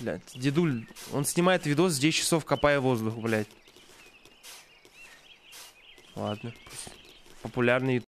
Блядь, дедуль, он снимает видос 10 часов, копая воздух, блядь. Ладно. Популярный